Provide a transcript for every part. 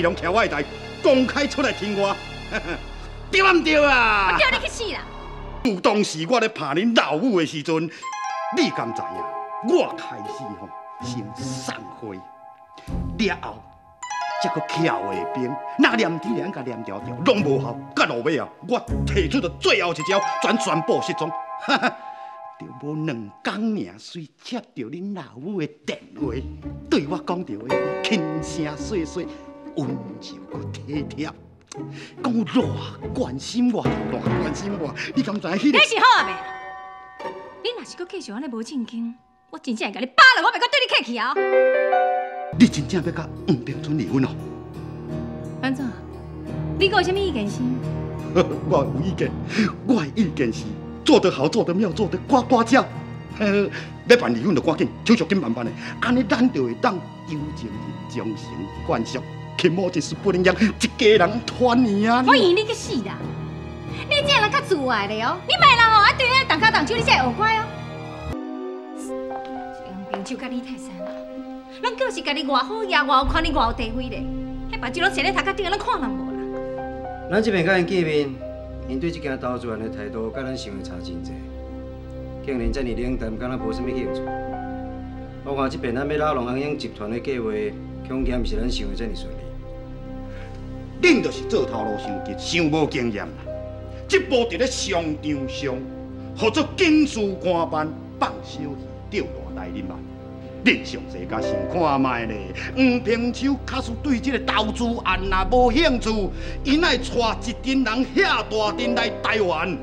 你拢徛我的台，公开出来听我，对唔对啊？我叫你去死啦！有当时我咧拍恁老母的时阵，你敢知影？我开始吼先送花，了后才搁翘下边，那念天连甲念条条，拢无效。到落尾啊，我提出了最后一招，全全部失踪。哈哈，就无两工尔，遂接到恁老母的电话，对我讲着话，轻声细细，温柔搁体贴。讲有偌关心我，偌关心我，你敢知你是好啊未啊？你若是搁继续安尼无正经，我真正会甲你扒了，我袂搁对你客气啊！你真正要甲黄平春离婚哦？安怎？你搁有啥物意见是？我有意见，我的意见是做得好，做得妙，做得呱呱叫。要办离婚就赶紧，手续紧办办的，安尼咱就会当有情义，终成眷属。天某就是不能让一家人团圆啊！我嫌你去死啦！你这样人较自爱的哦，你卖人哦，啊对啊，动脚动手你才会学乖哦。杨平就甲李泰山啊，咱就是家己外好也外有权力，外有地位的，迄目睭拢斜咧头壳顶，咱看人无啦。咱这边甲因见面，因对这件投资案的态度，甲咱想的差真侪，竟然这么冷淡，敢若无什么兴趣。我看这边咱要拉拢红英集团的计划，恐惊不是咱想的这么顺利。恁就是做头路伤急，伤无经验啦。这步伫咧商场上，合作警事官班放小鱼钓大台，恁嘛？恁上济甲想看卖咧，黄平秋确实对这个投资案啊无兴趣，因爱带一群人遐大阵来台湾，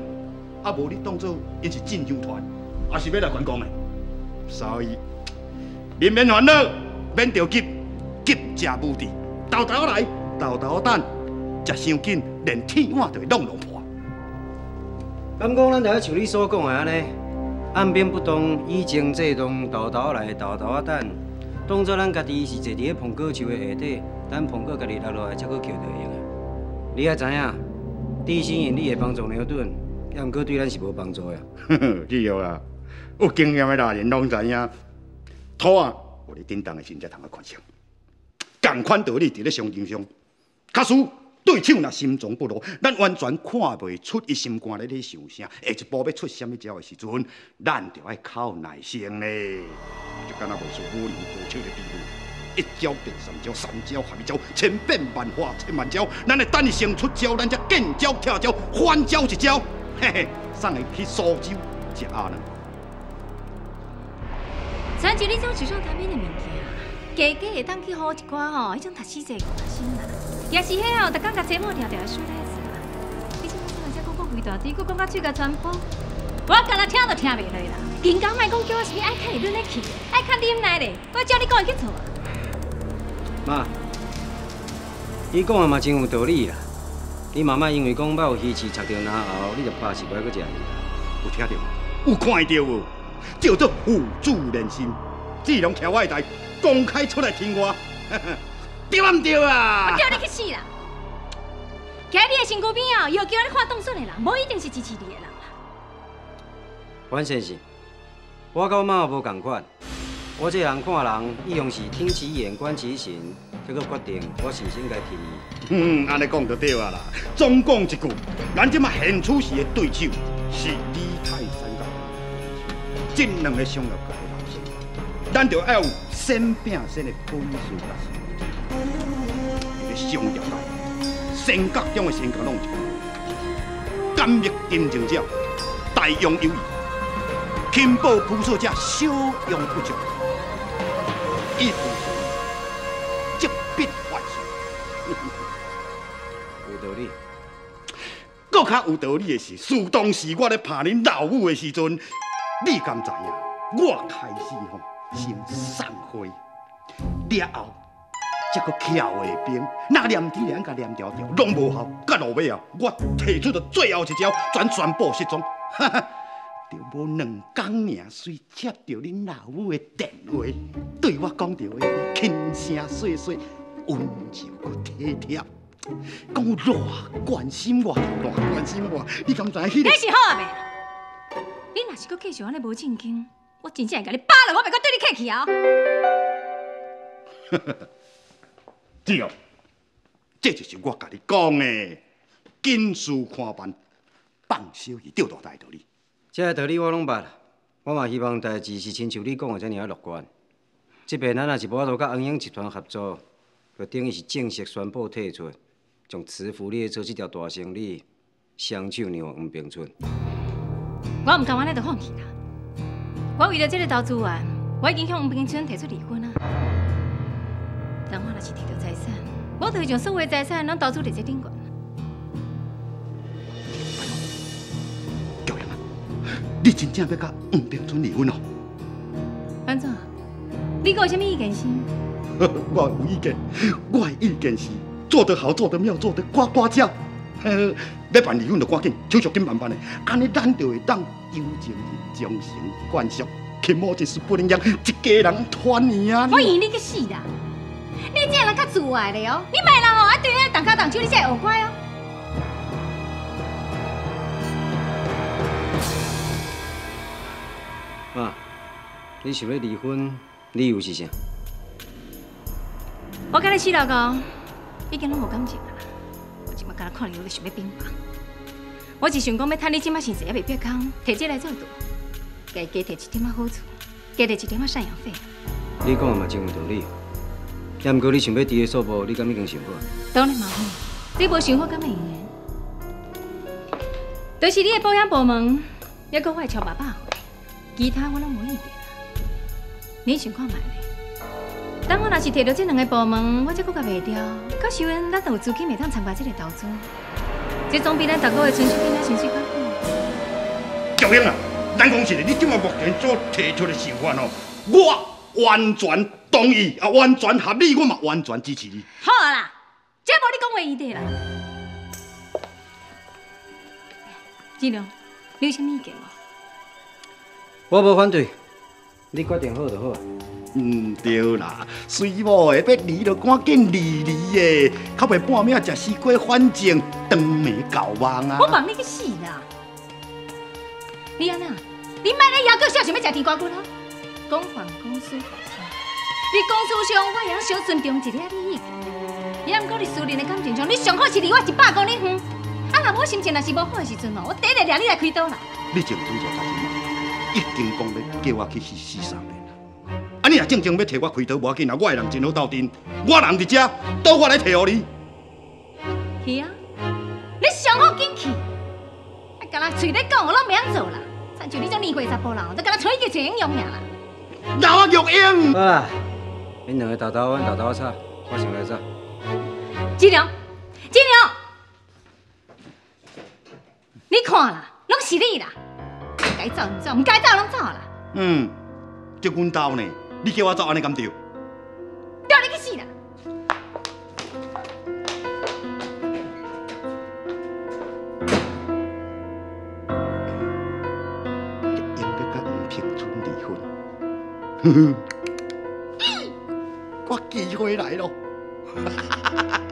啊无你当做因是进香团，还是要来观光的？所以，恁免烦恼，免着急，急者无地，豆豆来。豆豆等，食伤紧，连铁碗都会弄弄破。敢讲咱就像你所讲的安尼，按兵不动，以静制动，豆豆来，豆豆啊等，当作咱家己是坐伫咧苹果树的下底，等苹果家己落落来才可捡到用的。你也知影，地心引力会帮助牛顿，也毋过对咱是无帮助呀。呵呵，是哦啦，有经验的人拢知影，土啊，我哋叮当的心才通个看清。同款道理伫咧商场上。假使对手若心中不落，咱完全看袂出伊心肝咧咧想啥。下一步要出什么招的时阵，咱就要靠耐性咧。就敢若无说武林高手的比喻，一招变三招，三招合一招，千变万化千万招。咱会等伊先出招，咱才见招拆招，反招一招，嘿嘿，送伊去苏州食阿郎。参照你种纸上谈兵的物件，家家会当去好一寡吼，迄种读书这个心啦。也是迄哦，逐工甲节目调调来说台词啊！你怎么这两只讲讲肥大滴，佫讲甲嘴甲全破？我干那听都听袂落啦！金刚卖讲叫我是爱看你论的去，爱看你来咧，我叫你赶快去做啊！妈，你讲的嘛真有道理啦！你妈妈因为讲有鱼翅插着拿后，你就怕是不爱去食有听到？有看到无？叫做辅助人心，只能徛我的台，公开出来听我。对唔对啊？我叫你去死啦！徛你的身躯边啊，又叫你看动作的人，无一定是支持你的人啦。阮先生，我跟我妈无共款，我这人看人，一样是听其言观其行，才个决定我是不是应该听伊。嗯，安尼讲就对啊啦。总讲一句，咱即马现处时的对手是李泰山甲这两个商业界的老师，咱就要有先拼先的本事甲。商业界，性格中的性格拢有，甘蜜真情者大用有余，轻薄朴素者少用不足。一不顺，即必万事。有道理。更较有道理的是，自当时我咧拍恁老母的时阵，你敢知影？我开始吼先散花，了后。才搁翘的兵，那念天连甲念条条，拢无效。到落尾啊，我提出了最后一招，全全部失踪。哈哈，就无两工尔，虽接到恁老母的电话，对我讲着话，轻声细细，温柔搁体贴，讲有偌关心我，偌关心我。你敢知？你是好啊未？你若是搁继续安尼无正经，我真正会甲你扒了，我袂搁对你客气啊！对哦，这就是我甲你讲的，紧事看办，放手是钓大大道理。这个道理我拢捌，我嘛希望代志是亲像你讲的这样啊乐观。这边咱若是无法度甲红英集团合作，就等于是正式宣布退出，将慈福列做这条大生意，双手让黄平村。我唔甘安尼就放弃啦。我为了这个投资案，我已经向黄平村提出离婚啊。但我若是摕到财产，我就会将所有的财产拢投资在这顶悬。教练啊，你真正要甲黄平村离婚哦？安怎？你有啥物意见是？我有意见，我的意见是做得好，做得妙，做得呱呱叫。要办离婚就赶紧，手续紧办办的，安尼咱就会当有情人终成眷属，亲母一丝不能让一家人团圆啊！我以你去死啦！你这人较自爱的哦，你卖人哦，啊对啊，动脚动手，你才会学乖哦。妈，你想要离婚，理由是啥？我跟你死老公已经拢无感情啊，我即马甲他看你，我就想要变房。我是想讲要趁你即马薪水还未变空，摕这来做赌，加加摕一点仔好处，加摕一点仔赡养费。你讲的嘛真有道理，也毋过你想要伫的数目，你敢已经想好？当然嘛好，你无想好敢会用的？就是你的保险部门，还阁我的超爸爸其他我拢无意见你想看卖咧？等我若是摕到这两个部门，我才搁甲卖掉，到时阵咱就有资金会当参加这个投资，这总比咱逐个月存蓄变仔薪水较好。赵英啊，咱讲实的，你今麦目前所提出的想法哦，我完全同意，啊，完全合理，我嘛完全支持你。好啊啦，这无你讲话余地啦。志良，你有啥物意见无？我无反对，你决定好就好啊。嗯，对啦，水某的要离就赶紧离离的，较袂半暝食西瓜，反正长命搞望啊。我望你去死啦！你安那？你莫咧还阁小想要食甜瓜骨哦？公还公，私。你公事上，我会晓小尊重一点利益。也毋过你私人的感情上，你上好是离我一百公里远。啊，若我心情若是无好的时阵哦，我第一个掠你来开刀啦。你前拄做代志嘛，已经讲要叫我去死死三年啦。啊，你若正经要替我开刀，无要紧啊，我的人真好斗阵，我人伫遮，刀我来替互你。是啊！你上好紧去！啊，干那嘴咧讲，我拢袂晓做啦。像就你种年岁查甫人，就敢若吹叫全用尔啦。饶我玉英。好啊，恁两个豆豆阮豆豆炒，我先来走。志良，志良，你看啦，拢是你啦，该走唔走，唔该走拢走啦，嗯，这阮兜呢，你叫我走安尼敢对？叫你去死啦！应要甲黄平村离婚。哼哼，我机会来咯！